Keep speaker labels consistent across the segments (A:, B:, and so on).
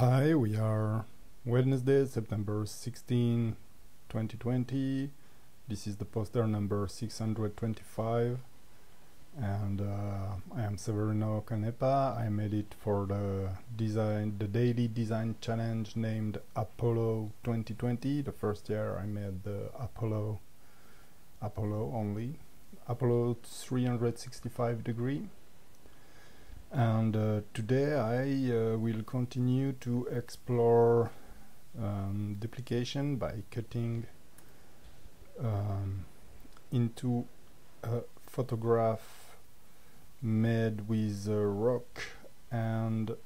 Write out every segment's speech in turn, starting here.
A: Hi, we are Wednesday, September 16, 2020. This is the poster number 625 and uh, I am Severino Canepa. I made it for the design, the daily design challenge named Apollo 2020. The first year I made the Apollo, Apollo only, Apollo 365 degree. And uh, today I uh, will continue to explore um, duplication by cutting um, into a photograph made with a rock and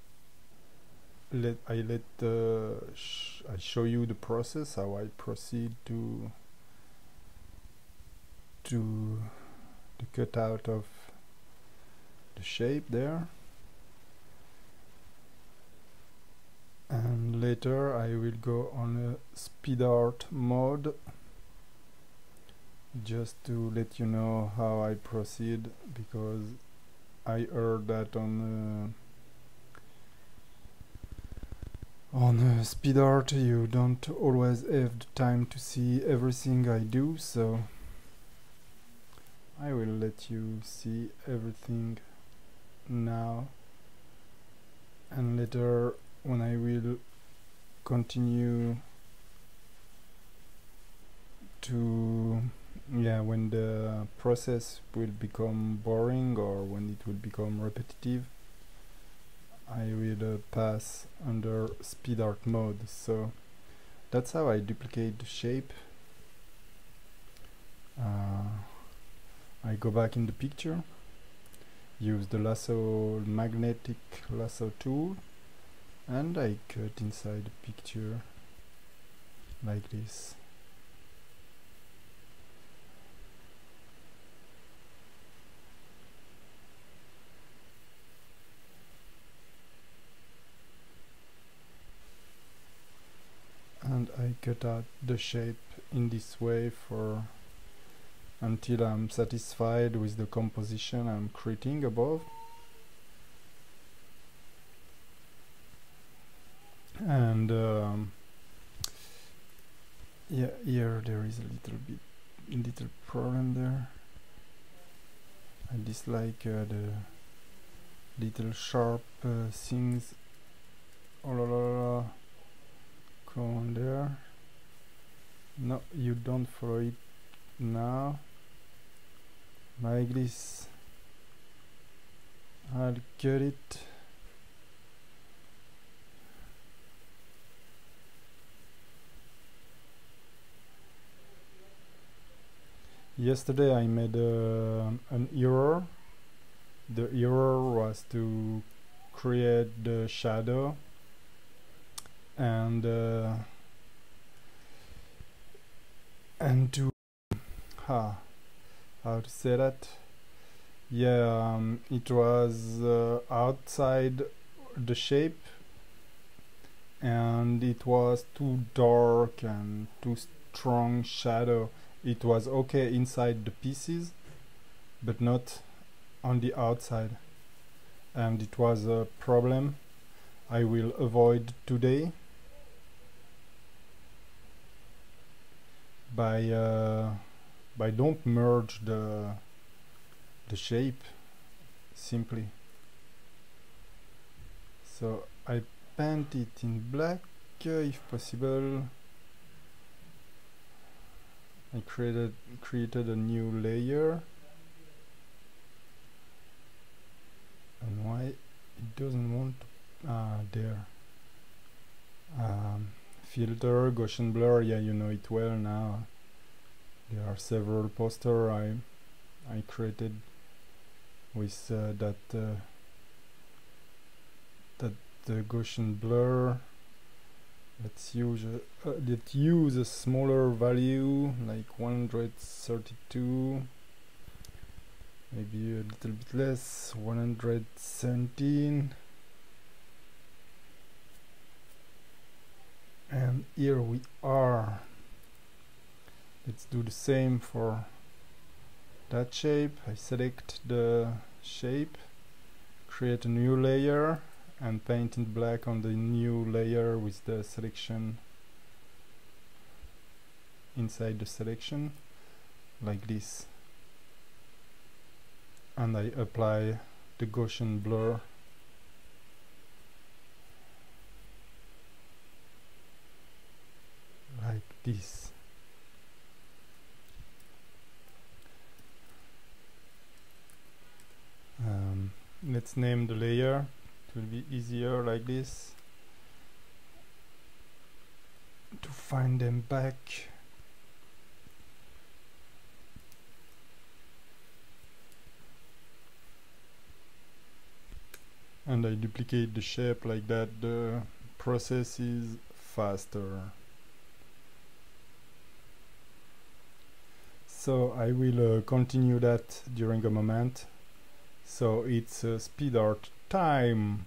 A: let I let uh, sh I show you the process how I proceed to to the cutout of the shape there. And later I will go on a speed art mode just to let you know how I proceed because I heard that on uh, on uh, speed art you don't always have the time to see everything I do so I will let you see everything now and later when I will continue to yeah when the process will become boring or when it will become repetitive I will uh, pass under speed art mode. So that's how I duplicate the shape. Uh, I go back in the picture use the lasso magnetic lasso tool and I cut inside the picture like this. And I cut out the shape in this way for until I'm satisfied with the composition I'm creating above. And um, yeah here there is a little bit little problem there. I dislike uh, the little sharp uh, things. Oh, go on there. No you don't follow it now like this I'll cut it yesterday I made uh, an error. The error was to create the shadow and uh, and to ha. How to say that? Yeah um, it was uh, outside the shape and it was too dark and too strong shadow. It was okay inside the pieces but not on the outside. And it was a problem I will avoid today by uh, by don't merge the the shape simply. So I paint it in black uh, if possible. I created created a new layer. And why it doesn't want to ah there. Um, filter Gaussian blur yeah you know it well now there are several poster I I created with uh, that uh, that the Gaussian blur let's use uh, let's use a smaller value like 132 maybe a little bit less 117 and here we are let's do the same for that shape. I select the shape create a new layer and paint in black on the new layer with the selection inside the selection like this. And I apply the Gaussian blur. Like this um, let's name the layer. It will be easier like this. To find them back. And I duplicate the shape like that. The process is faster. So I will uh, continue that during a moment so it's uh, speed art time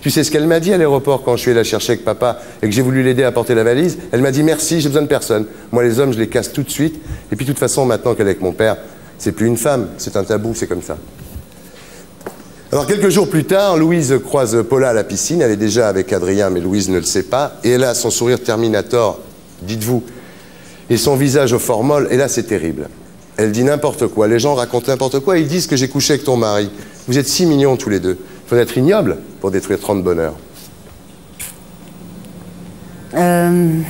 B: Tu sais ce qu'elle m'a dit à l'aéroport quand je suis allé la chercher avec papa et que j'ai voulu l'aider à porter la valise? Elle m'a dit merci, j'ai besoin de personne. Moi, les hommes, je les casse tout de suite. Et puis, de toute façon, maintenant qu'elle est avec mon père, c'est plus une femme, c'est un tabou, c'est comme ça. Alors, quelques jours plus tard, Louise croise Paula à la piscine. Elle est déjà avec Adrien, mais Louise ne le sait pas. Et elle a son sourire Terminator, dites-vous, et son visage au formol. Et là, c'est terrible. Elle dit n'importe quoi. Les gens racontent n'importe quoi. Ils disent que j'ai couché avec ton mari. Vous êtes si mignons tous les deux. Il faut être ignoble pour détruire 30 bonheurs.
C: Euh...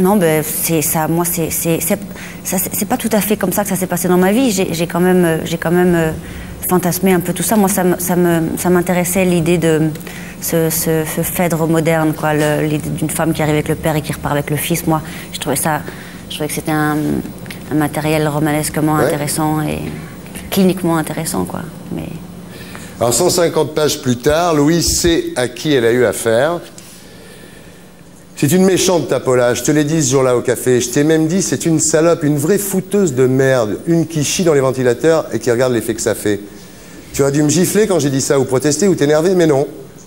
C: Non, ben, c'est ça. Moi, c'est c'est pas tout à fait comme ça que ça s'est passé dans ma vie. J'ai quand même, j'ai quand même euh, fantasmé un peu tout ça. Moi, ça, ça m'intéressait l'idée de ce, ce, ce, Phèdre moderne, quoi, l'idée d'une femme qui arrive avec le père et qui repart avec le fils. Moi, je trouvais ça, je trouvais que c'était un, un, matériel romanesquement ouais. intéressant et cliniquement intéressant, quoi.
B: Alors 150 pages plus tard, Louise sait à qui elle a eu affaire. C'est une méchante ta Paula, je te l'ai dit ce jour-là au café. Je t'ai même dit, c'est une salope, une vraie fouteuse de merde. Une qui chie dans les ventilateurs et qui regarde l'effet que ça fait. Tu as dû me gifler quand j'ai dit ça, ou protester, ou t'énerver, mais non.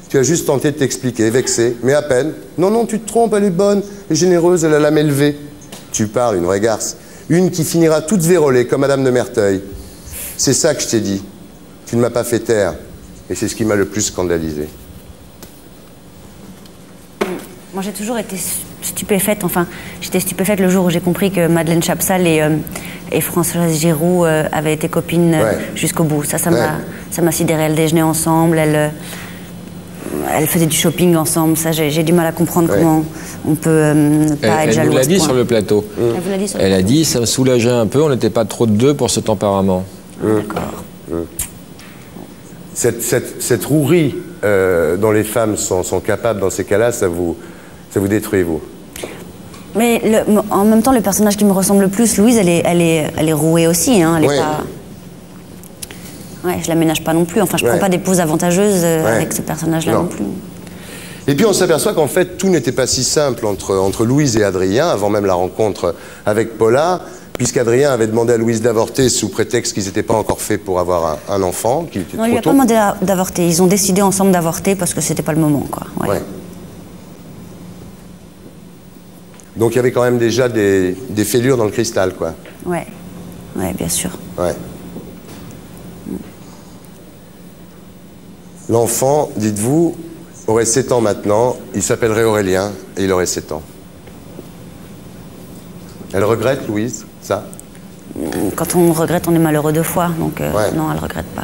B: Tu as juste tenté de t'expliquer, vexé, mais à peine. Non, non, tu te trompes, elle est bonne, généreuse, elle a l'âme élevée. Tu parles, une vraie garce. Une qui finira toute vérolée, comme Madame de Merteuil. C'est ça que je t'ai dit. Tu ne m'as pas fait taire. Et c'est ce qui m'a le plus scandalisé.
C: Moi, j'ai toujours été stupéfaite. Enfin, j'étais stupéfaite le jour où j'ai compris que Madeleine Chapsal et, euh, et Françoise Giroud euh, avaient été copines euh,
B: Ouais.
C: jusqu'au bout. Ça, ça
B: Ouais.
C: m'a, ça m'a sidéré. Elles déjeunaient ensemble. Elles, euh, elles faisaient du shopping ensemble. Ça, j'ai, du mal à comprendre
B: Ouais.
C: comment on peut euh, ne pas
D: Elle,
C: être
D: elle
C: jaloux.
D: nous
C: à
D: l'a dit
C: point.
D: sur le plateau.
C: Elle vous l'a dit sur le
D: Elle a dit ça me soulageait un peu, on n'était pas trop de deux pour ce tempérament.
C: D'accord.
B: Cette, cette, cette rouerie euh, dont les femmes sont, sont capables dans ces cas-là, ça vous, ça vous détruit, vous?
C: Mais le- en même temps, le personnage qui me ressemble le plus, Louise, elle est, elle est, elle est rouée aussi. Hein, elle est
B: Ouais.
C: pas... Ouais, je la ménage pas non plus. Enfin, je
B: Ouais.
C: prends pas d'épouse avantageuse euh,
B: Ouais.
C: avec ce personnage-là
B: Non.
C: non. plus.
B: Et puis on s'aperçoit qu'en fait tout n'était pas si simple entre, entre Louise et Adrien, avant même la rencontre avec Paula, puisqu'Adrien avait demandé à Louise d'avorter sous prétexte qu'ils n'étaient pas encore faits pour avoir un, un enfant, qu'il était
C: Non, il lui a
B: trop
C: pas demandé d'a- d'avorter. Ils ont décidé ensemble d'avorter parce que c'était pas le moment, quoi. Ouais.
B: Ouais. Donc il y avait quand même déjà des, des fêlures dans le cristal, quoi.
C: Ouais, ouais, bien sûr.
B: Ouais. L'enfant, dites-vous, aurait 7 ans maintenant, il s'appellerait Aurélien et il aurait 7 ans. Elle regrette, Louise, ça
C: Quand on regrette, on est malheureux deux fois. Donc, euh,
B: Ouais.
C: non, elle regrette pas.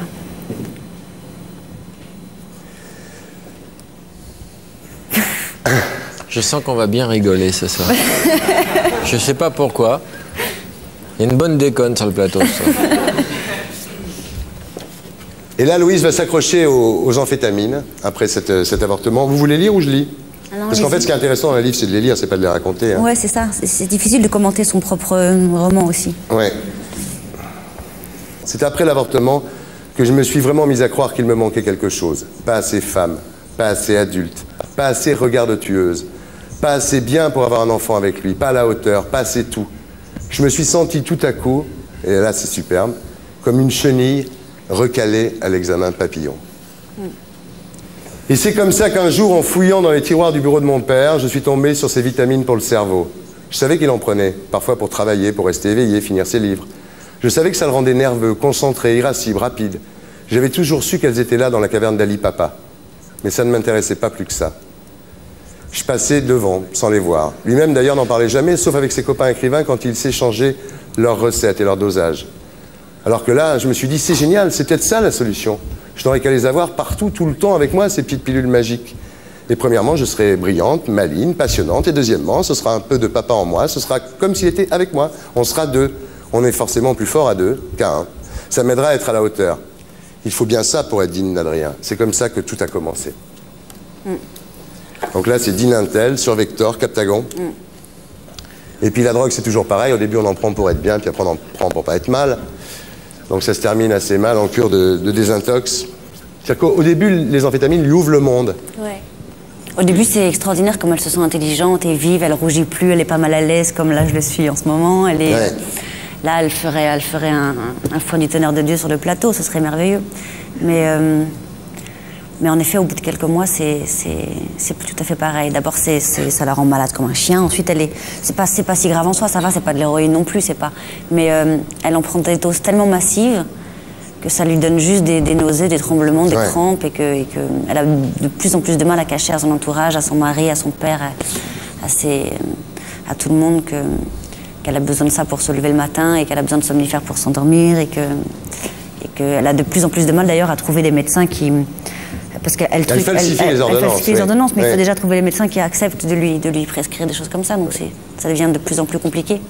D: Je sens qu'on va bien rigoler ce soir. Je sais pas pourquoi. Il y a une bonne déconne sur le plateau. ce soir.
B: Et là, Louise va s'accrocher aux, aux amphétamines après cet, cet avortement. Vous voulez lire ou je lis? Parce qu'en fait, ce qui est intéressant dans les livres, c'est de les lire, c'est pas de les raconter. hein.
C: Ouais, c'est ça. C'est- difficile de commenter son propre euh, roman aussi.
B: Ouais. C'est après l'avortement que je me suis vraiment mise à croire qu'il me manquait quelque chose. Pas assez femme, pas assez adulte, pas assez regard tueuse, pas assez bien pour avoir un enfant avec lui, pas à la hauteur, pas assez tout. Je me suis senti tout à coup, et là c'est superbe, comme une chenille recalée à l'examen papillon. Et c'est comme ça qu'un jour, en fouillant dans les tiroirs du bureau de mon père, je suis tombé sur ces vitamines pour le cerveau. Je savais qu'il en prenait, parfois pour travailler, pour rester éveillé, finir ses livres. Je savais que ça le rendait nerveux, concentré, irascible, rapide. J'avais toujours su qu'elles étaient là dans la caverne d'Ali Papa. Mais ça ne m'intéressait pas plus que ça. Je passais devant, sans les voir. Lui-même d'ailleurs n'en parlait jamais, sauf avec ses copains écrivains quand ils s'échangeaient leurs recettes et leurs dosages. Alors que là, je me suis dit, c'est génial, c'est peut-être ça la solution. Je n'aurais qu'à les avoir partout, tout le temps avec moi, ces petites pilules magiques. Et premièrement, je serai brillante, maligne, passionnante. Et deuxièmement, ce sera un peu de papa en moi. Ce sera comme s'il était avec moi. On sera deux. On est forcément plus fort à deux qu'à un. Ça m'aidera à être à la hauteur. Il faut bien ça pour être digne d'Adrien. C'est comme ça que tout a commencé. Donc là, c'est Dinantel, sur Vector, Captagon. Et puis la drogue, c'est toujours pareil. Au début, on en prend pour être bien, puis après, on en prend pour pas être mal. Donc ça se termine assez mal en cure de, de désintox. C'est-à-dire qu'au au début, les amphétamines lui ouvrent le monde.
C: Ouais. Au début, c'est extraordinaire comme elle se sent intelligente et vive. Elle rougit plus, elle est pas mal à l'aise comme là je le suis en ce moment. Elle est
B: Ouais.
C: là, elle ferait, elle ferait un, un, un foin du tonnerre de Dieu sur le plateau, ce serait merveilleux. Mais euh, mais en effet, au bout de quelques mois, c'est plus tout à fait pareil. D'abord, ça la rend malade comme un chien. Ensuite, elle est c'est pas pas si grave en soi, ça va, c'est pas de l'héroïne non plus, c'est pas. Mais euh, elle en prend des doses tellement massives que ça lui donne juste des, des nausées, des tremblements, des
B: Ouais.
C: crampes et que, et que elle a de plus en plus de mal à cacher à son entourage, à son mari, à son père, à, à, ses- à tout le monde que qu'elle a besoin de ça pour se lever le matin et qu'elle a besoin de somnifères pour s'endormir et que et qu'elle a de plus en plus de mal d'ailleurs à trouver des médecins qui parce qu'elle
B: Elle falsifie les ordonnances,
C: Elle falsifie les ordonnances, mais il faut déjà trouver les médecins qui acceptent de lui de lui prescrire des choses comme ça, donc c'est ça devient de plus en plus compliqué.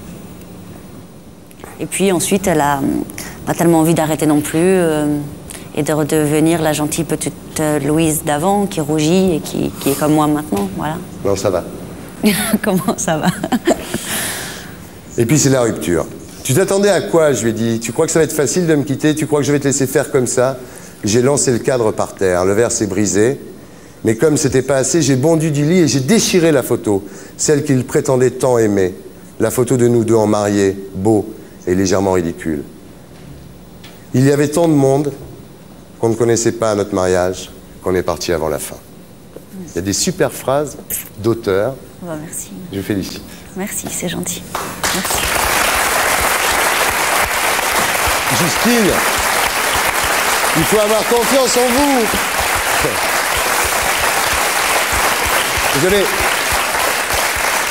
C: Et puis ensuite, elle a hum, pas tellement envie d'arrêter non plus euh, et de redevenir la gentille petite euh, Louise d'avant qui rougit et qui, qui est comme moi maintenant. Voilà.
B: Non, ça va?
C: Comment ça va?
B: Et puis c'est la rupture. Tu t'attendais à quoi? Je lui ai dit. Tu crois que ça va être facile de me quitter? Tu crois que je vais te laisser faire comme ça? J'ai lancé le cadre par terre. Le verre s'est brisé. Mais comme c'était pas assez, j'ai bondu du lit et j'ai déchiré la photo, celle qu'il prétendait tant aimer. La photo de nous deux en mariés, beau et légèrement ridicule. Il y avait tant de monde qu'on ne connaissait pas à notre mariage qu'on est parti avant la fin. Il y a des super phrases d'auteurs.
C: Oh, merci.
B: Je vous félicite.
C: Merci, c'est gentil. Merci.
B: Justine, il faut avoir confiance en vous. Vous avez,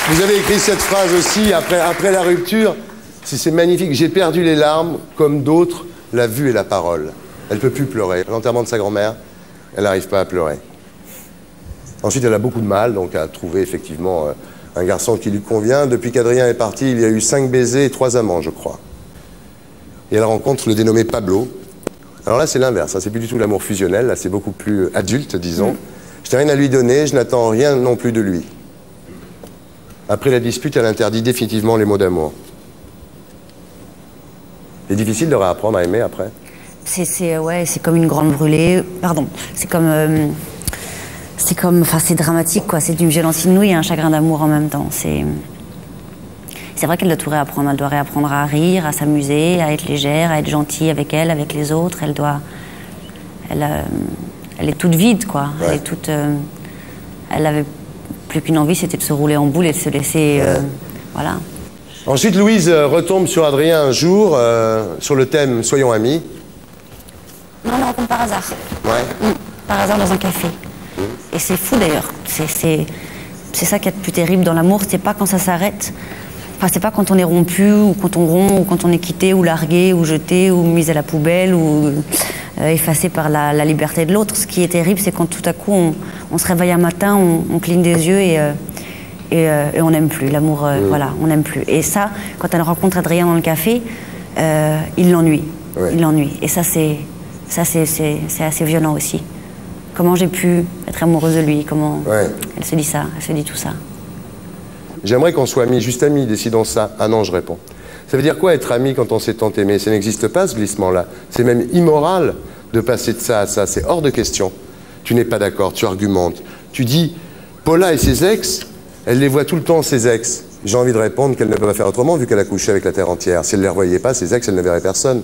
B: vous avez écrit cette phrase aussi après, après la rupture. C'est magnifique. J'ai perdu les larmes comme d'autres, la vue et la parole. Elle ne peut plus pleurer. L'enterrement de sa grand-mère, elle n'arrive pas à pleurer. Ensuite, elle a beaucoup de mal, donc à trouver effectivement euh, un garçon qui lui convient. Depuis qu'Adrien est parti, il y a eu cinq baisers et trois amants, je crois. Et elle rencontre le dénommé Pablo. Alors là, c'est l'inverse. hein. C'est plus du tout l'amour fusionnel. Là, c'est beaucoup plus euh, adulte, disons. Je n'ai rien à lui donner. Je n'attends rien non plus de lui. Après la dispute, elle interdit définitivement les mots d'amour. C'est difficile de réapprendre à aimer après.
C: C'est, c'est, ouais, c'est comme une grande brûlée. Pardon. C'est comme. euh, c'est comme. Enfin, c'est dramatique, quoi. C'est d'une violence inouïe et un chagrin d'amour en même temps. C'est. C'est vrai qu'elle doit tout réapprendre. Elle doit réapprendre à rire, à s'amuser, à être légère, à être gentille avec elle, avec les autres. Elle doit. Elle, euh, elle est toute vide, quoi. Elle est toute. euh, elle avait plus qu'une envie, c'était de se rouler en boule et de se laisser. euh, voilà.
B: Ensuite, Louise retombe sur Adrien un jour sur le thème Soyons amis.
C: Non, non, comme par hasard.
B: Ouais.
C: Mm, par hasard dans un café. Et c'est fou d'ailleurs. C'est ça qui est le plus terrible dans l'amour, c'est pas quand ça s'arrête. Enfin, c'est pas quand on est rompu, ou quand on rompt, ou quand on est quitté, ou largué, ou jeté, ou mis à la poubelle, ou euh, effacé par la, la liberté de l'autre. Ce qui est terrible, c'est quand tout à coup on, on se réveille un matin, on, on cligne des yeux et, euh, et, euh, et on n'aime plus. L'amour, euh, voilà, on n'aime plus. Et ça, quand elle rencontre Adrien dans le café, il l'ennuie.
B: Ouais.
C: Il l'ennuie. Et ça, c'est, ça assez violent aussi. Comment j'ai pu être amoureuse de lui? Comment
B: Ouais.
C: elle se dit ça Elle se dit tout ça?
B: J'aimerais qu'on soit amis, juste amis, décidons ça. Ah non, je réponds. Ça veut dire quoi être ami quand on s'est tant aimé? Ça n'existe pas ce glissement-là. C'est même immoral de passer de ça à ça. C'est hors de question. Tu n'es pas d'accord, tu argumentes. Tu dis, Paula et ses ex, elle les voit tout le temps, ses ex. J'ai envie de répondre qu'elle ne peut pas faire autrement vu qu'elle a couché avec la terre entière. Si elle ne les revoyait pas, ses ex, elle ne verrait personne.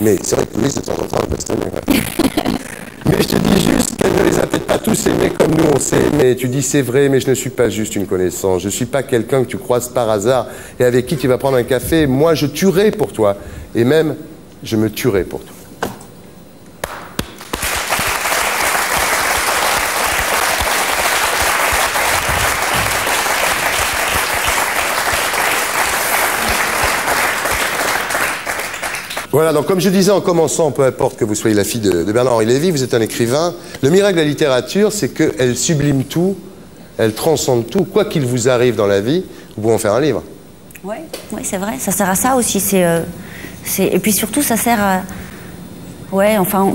B: Mais c'est vrai que Louise, de temps en temps, elle. Mais je te dis juste ne les a peut-être pas tous aimés comme nous on s'est aimés. Tu dis c'est vrai, mais je ne suis pas juste une connaissance. Je ne suis pas quelqu'un que tu croises par hasard et avec qui tu vas prendre un café. Moi, je tuerai pour toi. Et même, je me tuerai pour toi. Voilà, donc comme je disais en commençant, peu importe que vous soyez la fille de, Bernard-Henri Lévy, vous êtes un écrivain. Le miracle de la littérature, c'est qu'elle sublime tout, elle transcende tout. Quoi qu'il vous arrive dans la vie, vous pouvez en faire un livre.
C: Oui, ouais, c'est vrai. Ça sert à ça aussi. Euh. Et puis surtout, ça sert à. Ouais, enfin,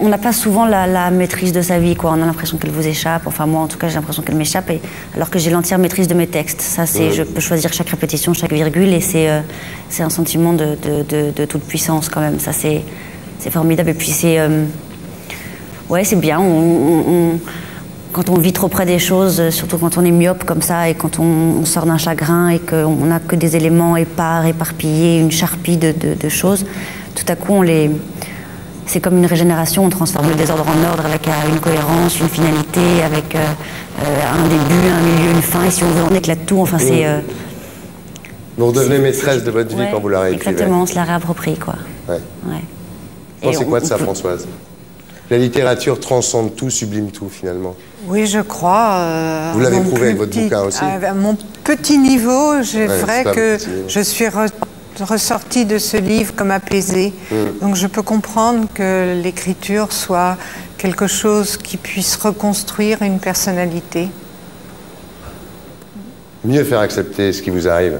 C: on- n'a pas souvent la, la maîtrise de sa vie, quoi. On a l'impression qu'elle vous échappe. Enfin, moi, en tout cas, j'ai l'impression qu'elle m'échappe. Et... Alors que j'ai l'entière maîtrise de mes textes. Ça, c'est. Je peux choisir chaque répétition, chaque virgule, et c'est, euh, c'est un sentiment de, de, de- de toute puissance, quand même. Ça, c'est, c'est formidable. Et puis, c'est. euh, Ouais, c'est bien. On- on- on- quand on vit trop près des choses, euh, surtout quand on est myope comme ça et quand on, sort d'un chagrin et qu'on n'a que des éléments épars, éparpillés, une charpie de, de- de choses, tout à coup, on les. C'est comme une régénération, on transforme le désordre en ordre avec euh, une cohérence, une finalité, avec euh, euh, un début, un milieu, une fin. Et si on veut, on éclate tout. Enfin, c'est. euh,
B: Vous redevenez maîtresse de votre vie
C: ouais,
B: quand vous la réécrivez.
C: Exactement, on se la réapproprie, quoi.
B: Ouais.
C: Ouais.
B: Vous pensez
C: Et
B: quoi de ça,
C: peut-
B: Françoise? La littérature transcende tout, sublime tout, finalement.
E: Oui, je crois. euh,
B: Vous l'avez prouvé avec votre
E: petit-
B: bouquin aussi?
E: À mon petit niveau, c'est
B: Ouais,
E: vrai
B: c'est
E: que
B: petit
E: je suis re- ressortie de ce livre comme apaisée.
B: Mm.
E: Donc je peux comprendre que l'écriture soit quelque chose qui puisse reconstruire une personnalité.
B: Mieux faire accepter ce qui vous arrive.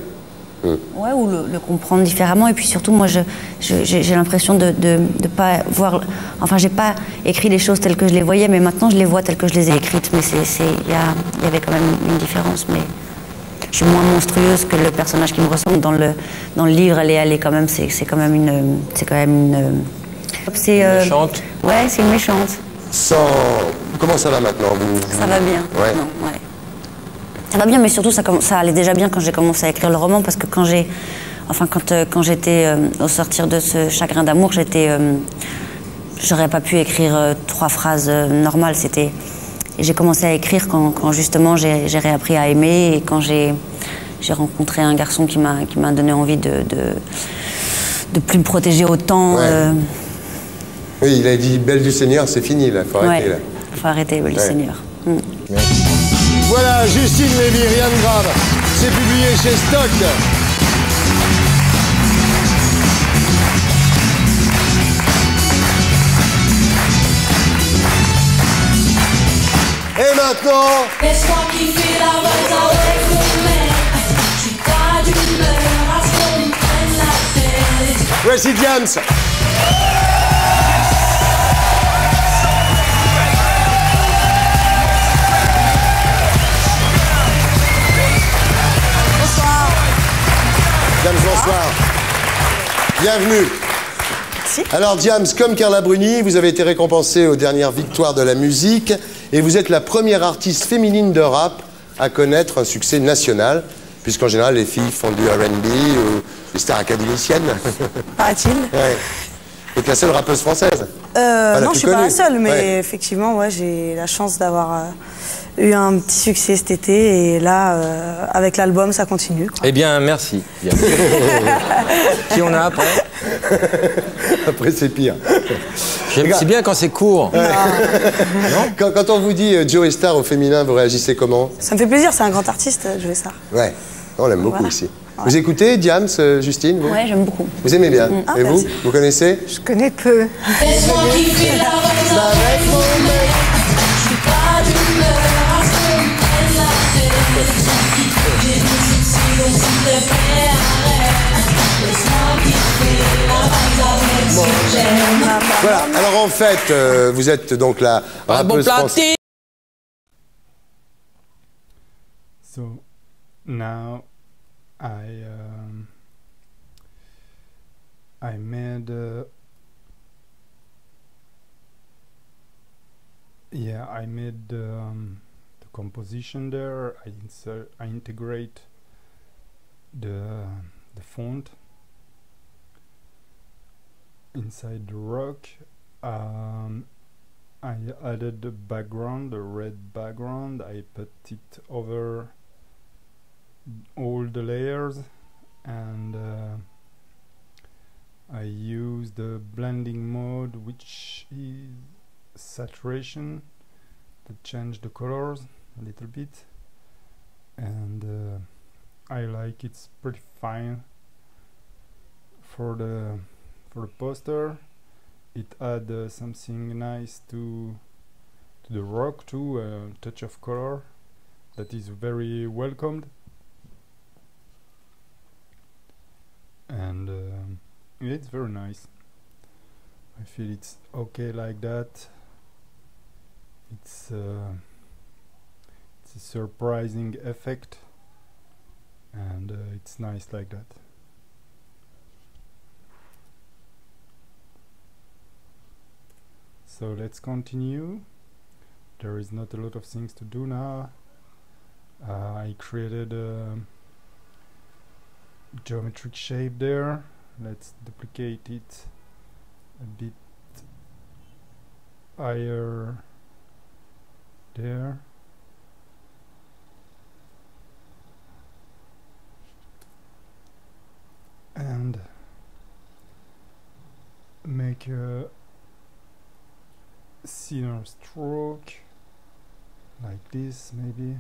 C: Ouais, ou le, le comprendre différemment. Et puis surtout, moi, je, je- j'ai l'impression de ne pas voir. Enfin, j'ai pas écrit les choses telles que je les voyais, mais maintenant, je les vois telles que je les ai écrites. Mais il y, y avait quand même une différence. Mais je suis moins monstrueuse que le personnage qui me ressemble dans le, dans le livre. Elle est, elle est quand même. C'est, c'est quand même une. C'est quand même une. C'est. euh,
D: Méchante
C: Ouais, c'est une méchante.
B: Sans... Comment ça va maintenant vous,
C: Ça va bien.
B: Ouais.
C: Non, ouais. Ça va bien, mais surtout ça, ça allait déjà bien quand j'ai commencé à écrire le roman parce que quand j'ai, enfin quand euh, quand j'étais euh, au sortir de ce chagrin d'amour, j'étais, euh, j'aurais pas pu écrire euh, trois phrases euh, normales. C'était, j'ai commencé à écrire quand, quand justement j'ai réappris à aimer et quand j'ai rencontré un garçon qui m'a qui m'a donné envie de, de de plus me protéger autant.
B: Ouais.
C: euh,
B: Oui, il a dit Belle du Seigneur, c'est fini là, faut arrêter là.
C: ouais, faut arrêter, le
B: Ouais.
C: Seigneur. Mm.
B: Voilà, Justine Lévy, rien de grave. C'est publié chez Stock. Maintenant,
F: Laisse-moi kiffer la vibe avec mon mec. Je suis pas d'humeur à ce qu'on me prenne la tête.
B: voici Diams. Diams, bonsoir. Bienvenue. Alors Diams, comme Carla Bruni, vous avez été récompensée aux dernières victoires de la musique et vous êtes la première artiste féminine de rap à connaître un succès national, puisqu'en général les filles font du R&B ou des stars académiciennes.
G: Paraît-il.
B: ouais. Vous êtes la seule rappeuse française.
G: Euh, non, je suis pas la seule, mais
B: Ouais.
G: effectivement, ouais, j'ai la chance d'avoir euh, eu un petit succès cet été et là, euh, avec l'album, ça continue. quoi.
D: Eh bien, merci. Bien. Qui on a après?
B: Après c'est pire.
D: J'aime- C'est bien quand c'est court.
B: Quand, quand on vous dit euh, Joe Star au féminin, vous réagissez comment
G: Ça me fait plaisir, c'est un grand artiste, euh, Joey Star.
B: Ouais, on l'aime beaucoup
G: Voilà.
B: ici. Vous écoutez Diams, euh, Justine vous,
C: Ouais, j'aime beaucoup.
B: Vous aimez bien
G: Ah,
B: Et vous
G: merci.
B: Vous connaissez
E: Je connais peu.
B: Voilà, alors en fait, euh, vous êtes donc la
D: bon
B: rappeuse française.
A: So now I um, I made uh, yeah I made um, the composition there. I insert I integrate the the font inside the rock. Um, I added the background, the red background. I put it over all the layers and uh, I use the blending mode which is saturation to change the colors a little bit and uh, I like it's pretty fine for the for the poster. It add uh, something nice to to the rock too a touch of color that is very welcomed. And um, it's very nice. I feel it's okay like that. It's uh, it's a surprising effect. And uh, it's nice like that so let's continue. There is not a lot of things to do now. Uh, I created a geometric shape there. Let's duplicate it a bit higher there. And make a thinner stroke like this maybe.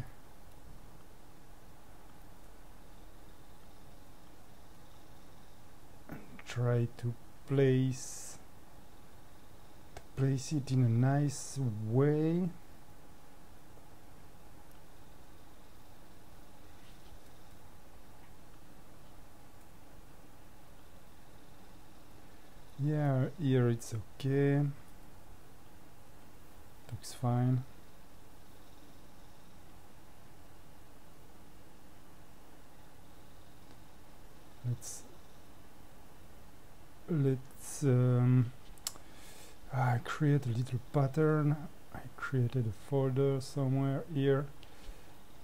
A: Try to place to place it in a nice way. Yeah here it's okay looks fine. Let's let's um, I create a little pattern. I created a folder somewhere here.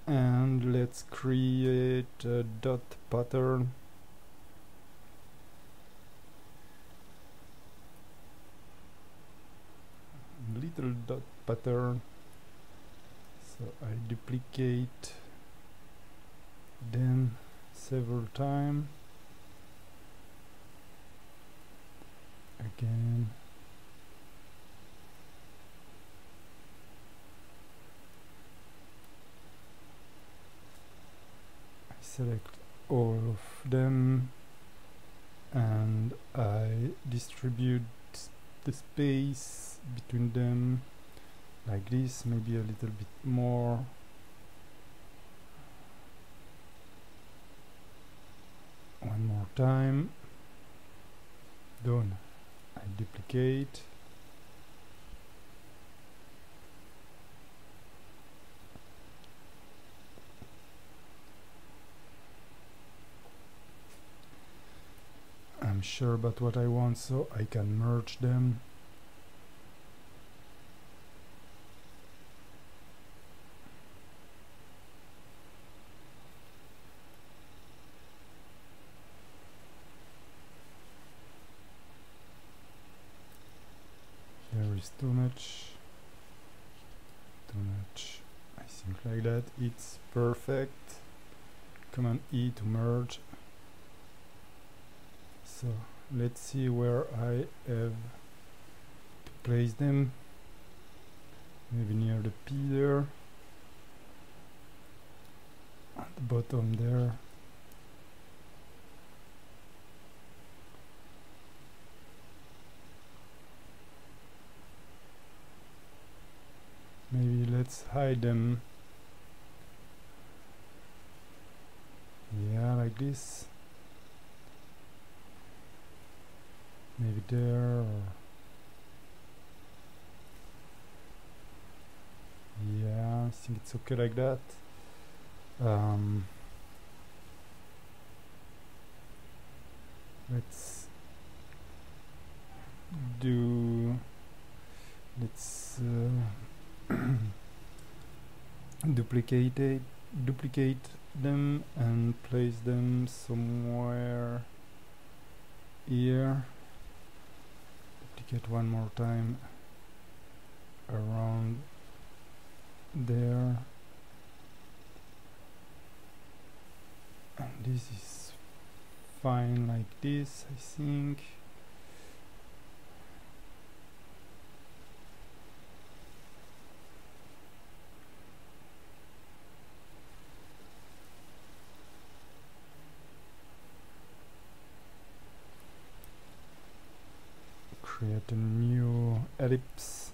A: And let's create a dot pattern little dot pattern. So I duplicate them several times again. I select all of them and I distribute the space between them like this maybe a little bit more. One more time. Done. I duplicate Sure about what I want so I can merge them There is too much. Too much. I think like that. It's perfect. Command E to merge. So let's see where I have to place them. Maybe near the P there. At the bottom there. Maybe let's hide them. Yeah, like this. Maybe there Yeah, I think it's okay like that. Um, let's do let's uh, duplicate it, duplicate them and place them somewhere here duplicate one more time around there. And this is fine like this I think a new ellipse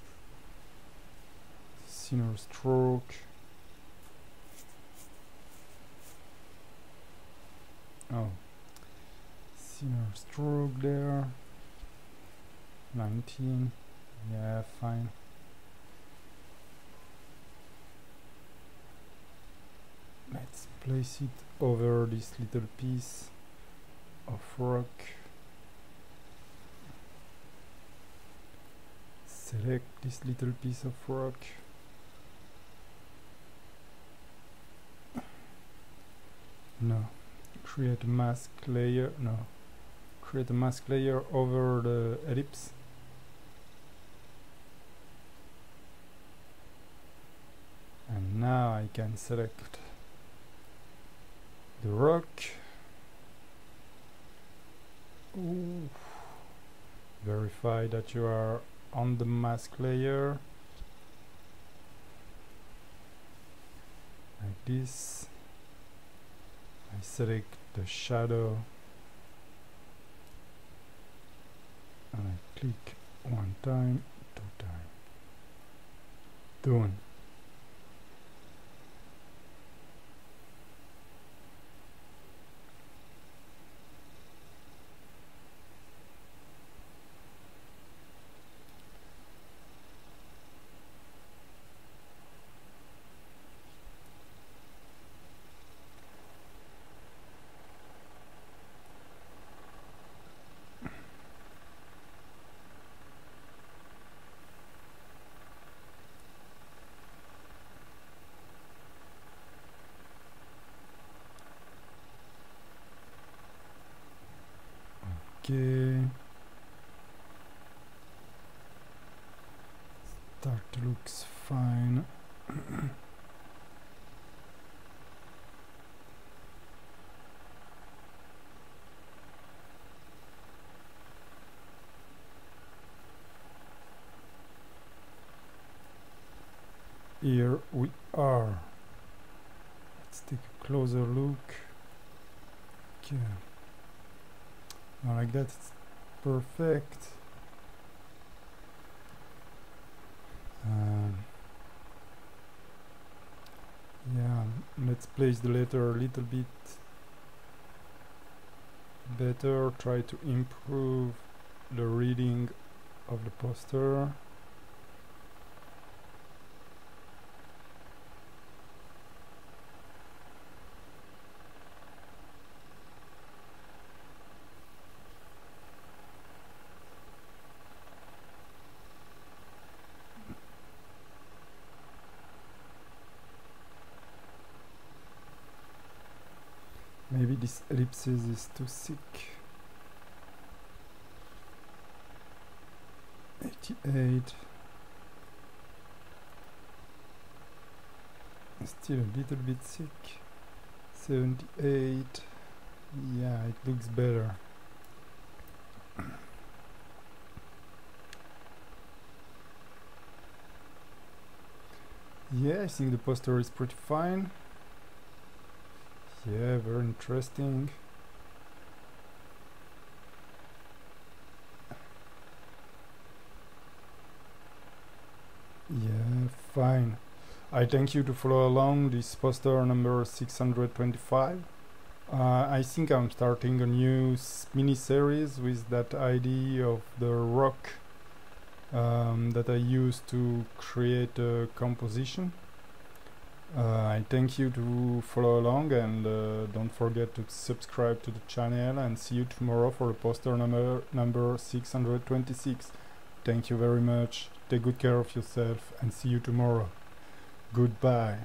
A: thinner stroke. Oh thinner stroke there. 19 yeah fine. Let's place it over this little piece of rock select this little piece of rock. No. Create a mask layer no. Create a mask layer over the ellipse. And now I can select the rock. Ooh. verify that you are on the mask layer like this I select the shadow and I click one time, two time. Done. We are. Let's take a closer look. Okay. Now like that, it's perfect. Um, yeah, let's place the letter a little bit better. Try to improve the reading of the poster. Maybe this ellipsis is too thick. 88. Still a little bit thick. 78. Yeah, it looks better. yeah, I think the poster is pretty fine. Yeah, very interesting. Yeah, fine. I thank you to follow along this poster number 625. Uh, I think I'm starting a new mini-series with that idea of the rock um, that I used to create a composition. Uh, I thank you to follow along and uh, don't forget to subscribe to the channel and see you tomorrow for poster number number 626. Thank you very much. Take good care of yourself and see you tomorrow. Goodbye.